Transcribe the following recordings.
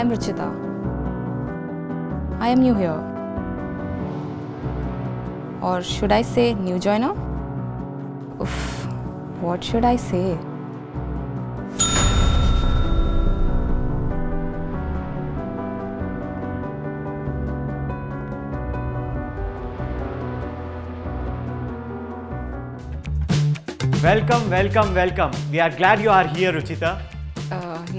I'm Ruchita. I am new here. Or should I say new joiner? Oof, what should I say? Welcome, welcome, welcome. We are glad you are here, Ruchita.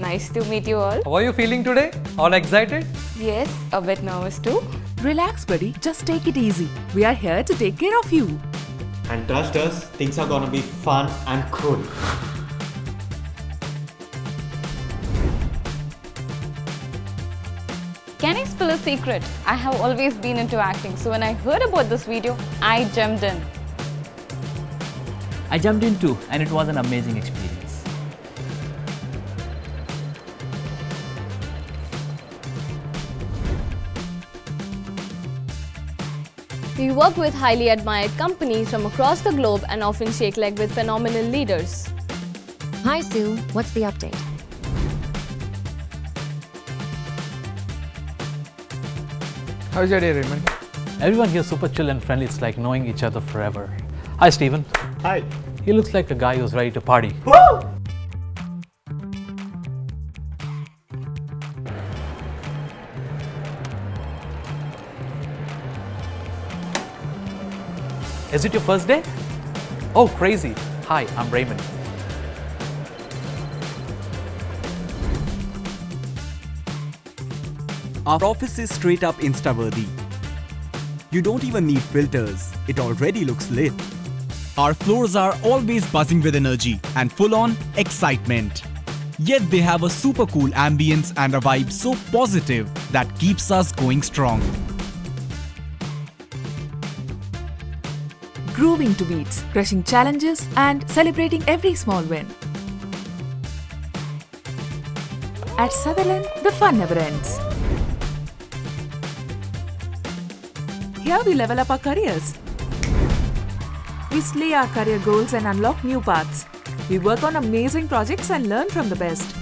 Nice to meet you all. How are you feeling today? All excited? Yes, a bit nervous too. Relax, buddy. Just take it easy. We are here to take care of you. And trust us, things are gonna be fun and cool. Can I spill a secret? I have always been into acting, so when I heard about this video, I jumped in. I jumped in too, and it was an amazing experience. We work with highly admired companies from across the globe and often shake leg with phenomenal leaders. Hi Sue, what's the update? How's your day, Raymond? Everyone here is super chill and friendly. It's like knowing each other forever. Hi, Steven. Hi. He looks like a guy who's ready to party. Is it your first day? Oh, crazy. Hi, I'm Raymond. Our office is straight up Insta-worthy. You don't even need filters, it already looks lit. Our floors are always buzzing with energy and full on excitement. Yet they have a super cool ambience and a vibe so positive that keeps us going strong. Grooving to beats, crushing challenges, and celebrating every small win. At Sutherland, the fun never ends. Here we level up our careers. We slay our career goals and unlock new paths. We work on amazing projects and learn from the best.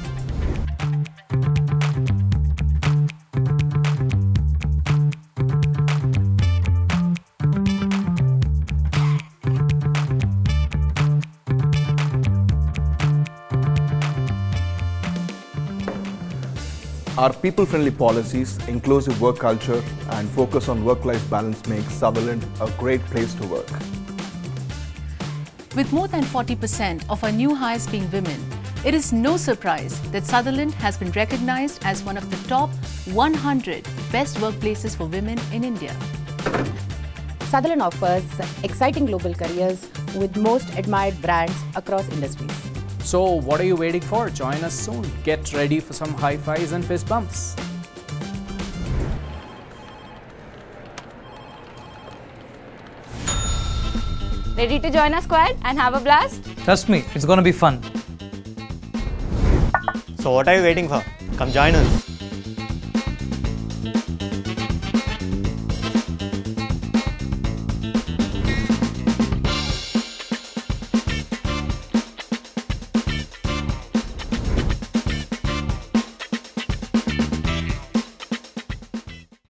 Our people-friendly policies, inclusive work culture, and focus on work-life balance make Sutherland a great place to work. With more than 40% of our new hires being women, it is no surprise that Sutherland has been recognized as one of the top 100 best workplaces for women in India. Sutherland offers exciting global careers with most admired brands across industries. So, what are you waiting for? Join us soon. Get ready for some high fives and fist bumps. Ready to join our squad and have a blast? Trust me, it's gonna be fun. So what are you waiting for? Come join us.